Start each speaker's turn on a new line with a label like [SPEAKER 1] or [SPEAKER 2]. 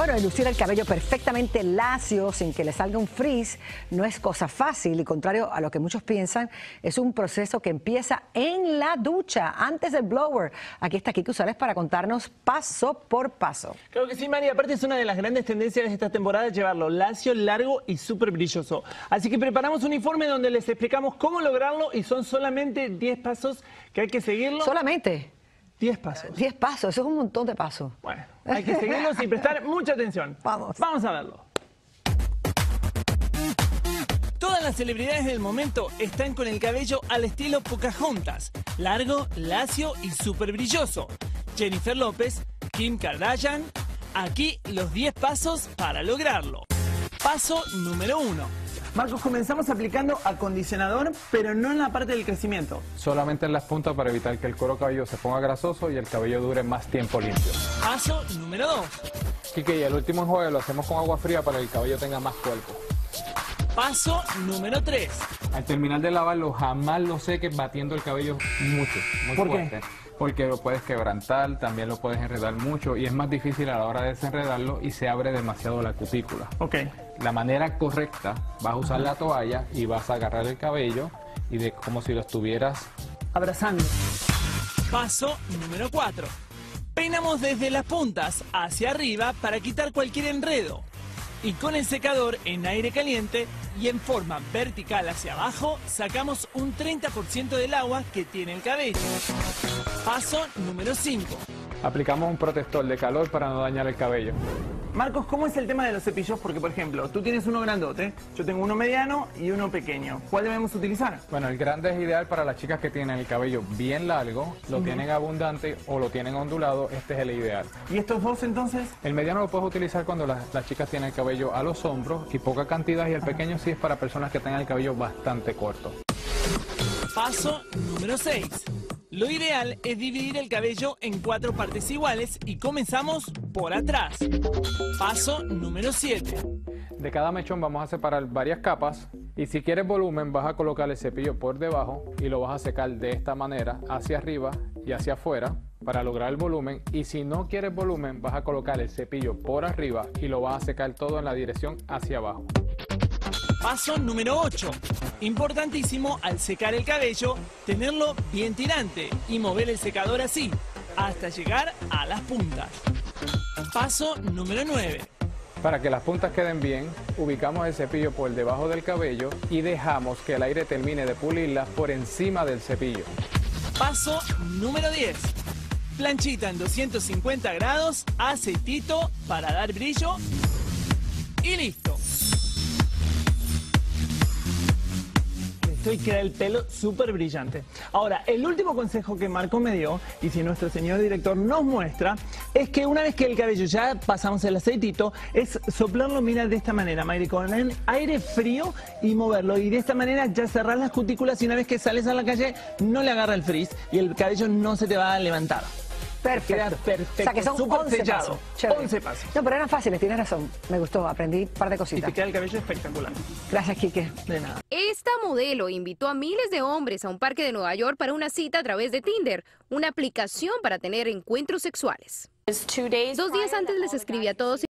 [SPEAKER 1] Bueno, y lucir el cabello perfectamente lacio sin que le salga un frizz no es cosa fácil y contrario a lo que muchos piensan, es un proceso que empieza en la ducha, antes del blower. Aquí está Kiko Sales para contarnos paso por paso.
[SPEAKER 2] Claro que sí, María. Aparte es una de las grandes tendencias de esta temporada llevarlo lacio, largo y súper brilloso. Así que preparamos un informe donde les explicamos cómo lograrlo y son solamente 10 pasos que hay que seguirlo.
[SPEAKER 1] Solamente
[SPEAKER 2] 10 pasos.
[SPEAKER 1] 10 pasos, eso es un montón de pasos.
[SPEAKER 2] Bueno, hay que seguirlos y prestar mucha atención.
[SPEAKER 1] Vamos.
[SPEAKER 2] Vamos a verlo. Todas las celebridades del momento están con el cabello al estilo Pocahontas, largo, lacio y súper brilloso. Jennifer López, Kim Kardashian, aquí los 10 pasos para lograrlo. Paso número 1. Marcos, comenzamos aplicando acondicionador, pero no en la parte del crecimiento.
[SPEAKER 3] Solamente en las puntas para evitar que el cuero cabelludo se ponga grasoso y el cabello dure más tiempo limpio.
[SPEAKER 2] Paso número 2.
[SPEAKER 3] Kike, y el último enjuague lo hacemos con agua fría para que el cabello tenga más cuerpo.
[SPEAKER 2] Paso número 3.
[SPEAKER 3] Al terminar de lavarlo, jamás lo seques batiendo el cabello mucho, muy
[SPEAKER 2] ¿Por
[SPEAKER 3] fuerte. Porque lo puedes quebrantar, también lo puedes enredar mucho y es más difícil a la hora de desenredarlo y se abre demasiado la cutícula.
[SPEAKER 2] Ok.
[SPEAKER 3] La manera correcta, vas a usar la toalla y vas a agarrar el cabello y de como si lo estuvieras
[SPEAKER 2] Abrazando. Paso número 4. Peinamos desde las puntas hacia arriba para quitar cualquier enredo. Y con el secador en aire caliente y en forma vertical hacia abajo, sacamos un 30% del agua que tiene el cabello. Paso número 5.
[SPEAKER 3] Aplicamos un protector de calor para no dañar el cabello.
[SPEAKER 2] Marcos, ¿cómo es el tema de los cepillos? Porque, por ejemplo, tú tienes uno grandote, yo tengo uno mediano y uno pequeño. ¿Cuál debemos utilizar?
[SPEAKER 3] Bueno, el grande es ideal para las chicas que tienen el cabello bien largo, lo tienen abundante o lo tienen ondulado, este es el ideal.
[SPEAKER 2] ¿Y estos dos entonces?
[SPEAKER 3] El mediano lo puedes utilizar cuando las, las chicas tienen el cabello a los hombros y poca cantidad y el pequeño sí es para personas que tengan el cabello bastante corto.
[SPEAKER 2] Paso número 6. Lo ideal es dividir el cabello en cuatro partes iguales y comenzamos por atrás. Paso número 7.
[SPEAKER 3] De cada mechón vamos a separar varias capas y si quieres volumen vas a colocar el cepillo por debajo y lo vas a secar de esta manera hacia arriba y hacia afuera para lograr el volumen y si no quieres volumen vas a colocar el cepillo por arriba y lo vas a secar todo en la dirección hacia abajo.
[SPEAKER 2] Paso número 8. Importantísimo al secar el cabello, tenerlo bien tirante y mover el secador así, hasta llegar a las puntas. Paso número 9.
[SPEAKER 3] Para que las puntas queden bien, ubicamos el cepillo por debajo del cabello y dejamos que el aire termine de pulirlas por encima del cepillo.
[SPEAKER 2] Paso número 10. Planchita en 250 grados, aceitito para dar brillo y listo. Esto y queda el pelo súper brillante. Ahora, el último consejo que Marco me dio, y si nuestro señor director nos muestra, es que una vez que el cabello ya pasamos el aceitito, es soplarlo, mira, de esta manera, Mayri, con el aire frío y moverlo. Y de esta manera ya cerrar las cutículas y una vez que sales a la calle no le agarra el frizz y el cabello no se te va a levantar.
[SPEAKER 1] Perfecto.
[SPEAKER 2] Perfecto,
[SPEAKER 1] O sea que son
[SPEAKER 2] súper
[SPEAKER 1] 11
[SPEAKER 2] sellado.
[SPEAKER 1] pasos. Chévere.
[SPEAKER 2] 11 pasos.
[SPEAKER 1] No, pero eran fáciles, tienes razón. Me gustó, aprendí un par de
[SPEAKER 2] Y
[SPEAKER 1] cositas.
[SPEAKER 2] te queda el cabello espectacular.
[SPEAKER 1] Gracias, Quique.
[SPEAKER 2] De nada.
[SPEAKER 4] Esta modelo invitó a miles de hombres a un parque de Nueva York para una cita a través de Tinder, una aplicación para tener encuentros sexuales. Dos días antes les escribí a todos